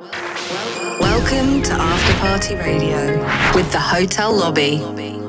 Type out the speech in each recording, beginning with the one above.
Welcome to After Party Radio with the Hotel Lobby.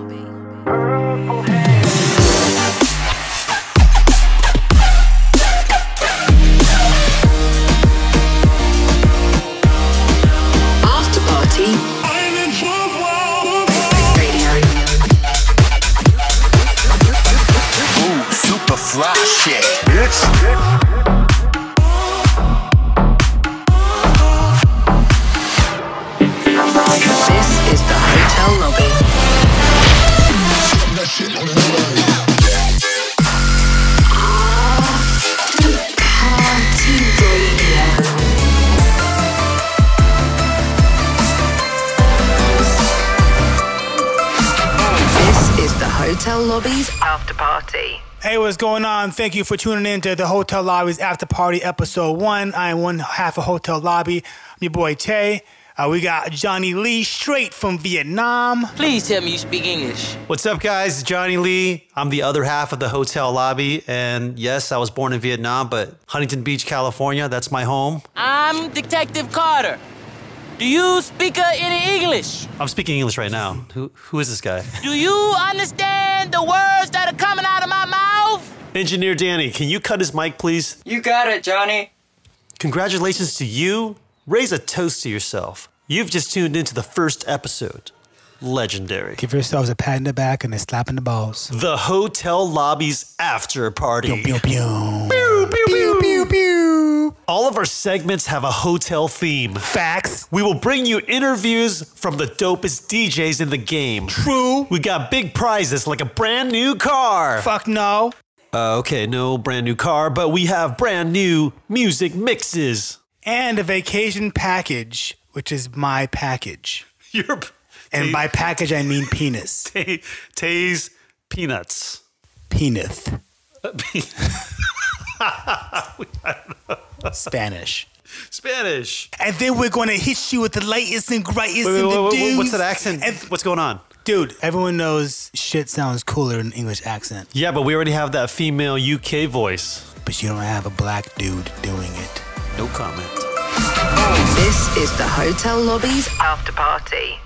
Hotel Lobby's After Party. Hey, what's going on? Thank you for tuning in to the Hotel Lobby's After Party Episode 1. I am one half of Hotel Lobby. I'm your boy Tay. Uh, we got Johnny Lee straight from Vietnam. Please tell me you speak English. What's up, guys? Johnny Lee. I'm the other half of the hotel lobby. And yes, I was born in Vietnam, but Huntington Beach, California, that's my home. I'm Detective Carter. Do you speak uh, any English? I'm speaking English right now. Who, who is this guy? Do you understand the words that are coming out of my mouth? Engineer Danny, can you cut his mic, please? You got it, Johnny. Congratulations to you. Raise a toast to yourself. You've just tuned into the first episode. Legendary. Give yourselves a pat in the back and a slap in the balls. The hotel lobby's after party. Pew, pew. Pew, pew, Pew, pew, pew. All of our segments have a hotel theme. Facts. We will bring you interviews from the dopest DJs in the game. True. We got big prizes like a brand new car. Fuck no. Uh, okay, no brand new car, but we have brand new music mixes. And a vacation package, which is my package. Your And by package, I mean penis. Tay, Tay's peanuts. Penis. Spanish. Spanish. And then we're going to hit you with the latest and greatest Wait, in wait, the wait, wait, news. what's that accent? And- What's going on? Dude, everyone knows shit sounds cooler in English accent, Yeah, but we already have that female UK voice. but you don't have a black dude doing it. No comment. This is the Hotel Lobby's After Party.